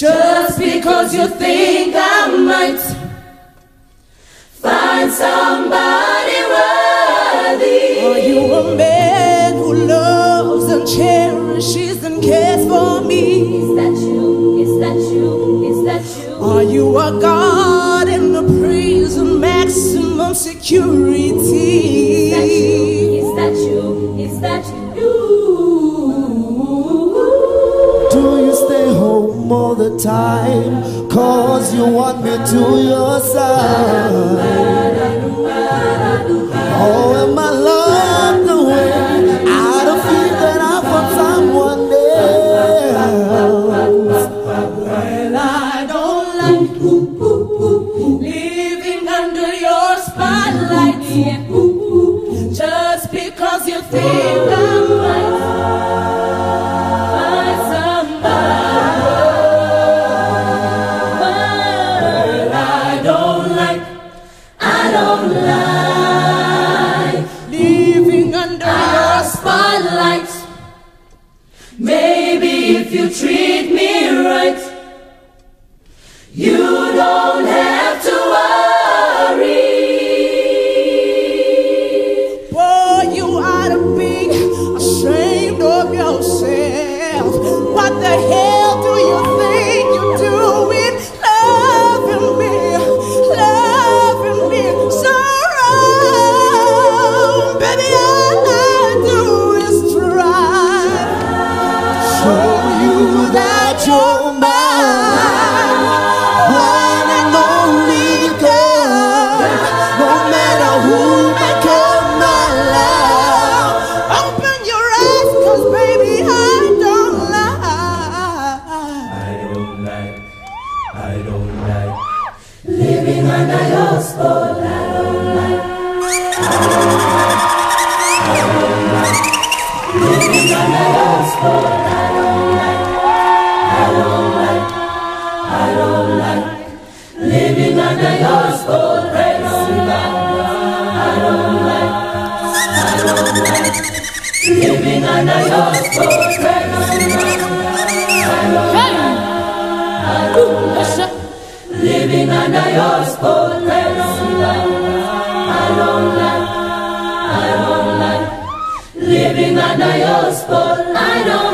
because you think I might find somebody worthy. Are you a man who loves and cherishes and cares for me? Is that you? Is that you? Is that you? Are you a God in the prison, maximum security? Is that you? Is that you? Is that you? Time? Cause you want me to your side. Oh, am I locked away? I don't feel that I found someone else. Well, I don't like living under your spotlight. Just because you think Don't living under your spotlight. Maybe if you treat me right, you don't have to worry. Boy, you ought to be ashamed of yourself. What the hell that you're mine. One and only girl. No matter who may come life. Open your eyes, cause baby, I don't lie. I don't like, I don't like. Living under your spotlight. Living under your spotlight. Living under your spotlight. I don't like, I don't like. Living under your spotlight. I don't